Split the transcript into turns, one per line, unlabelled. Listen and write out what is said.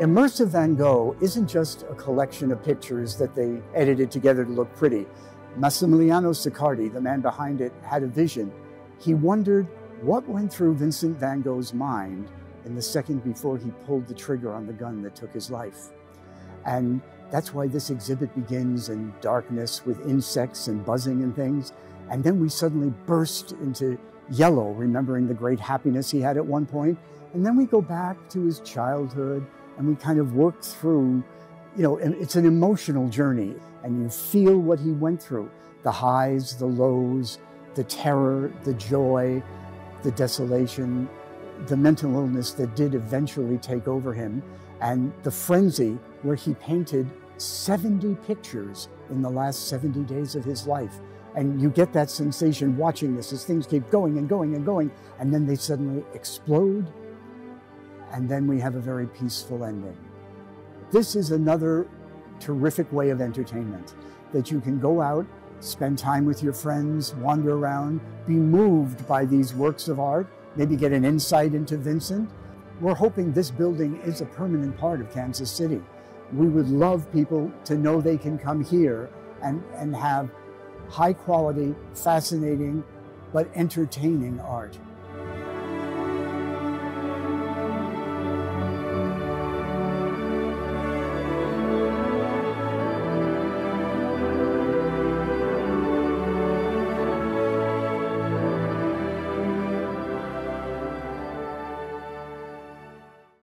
Immersive Van Gogh isn't just a collection of pictures that they edited together to look pretty. Massimiliano Siccardi, the man behind it, had a vision. He wondered what went through Vincent van Gogh's mind in the second before he pulled the trigger on the gun that took his life. And that's why this exhibit begins in darkness with insects and buzzing and things. And then we suddenly burst into yellow, remembering the great happiness he had at one point. And then we go back to his childhood and we kind of work through, you know, it's an emotional journey and you feel what he went through the highs, the lows, the terror, the joy, the desolation, the mental illness that did eventually take over him, and the frenzy where he painted 70 pictures in the last 70 days of his life. And you get that sensation watching this as things keep going and going and going, and then they suddenly explode and then we have a very peaceful ending. This is another terrific way of entertainment that you can go out, spend time with your friends, wander around, be moved by these works of art, maybe get an insight into Vincent. We're hoping this building is a permanent part of Kansas City. We would love people to know they can come here and, and have high quality, fascinating, but entertaining art.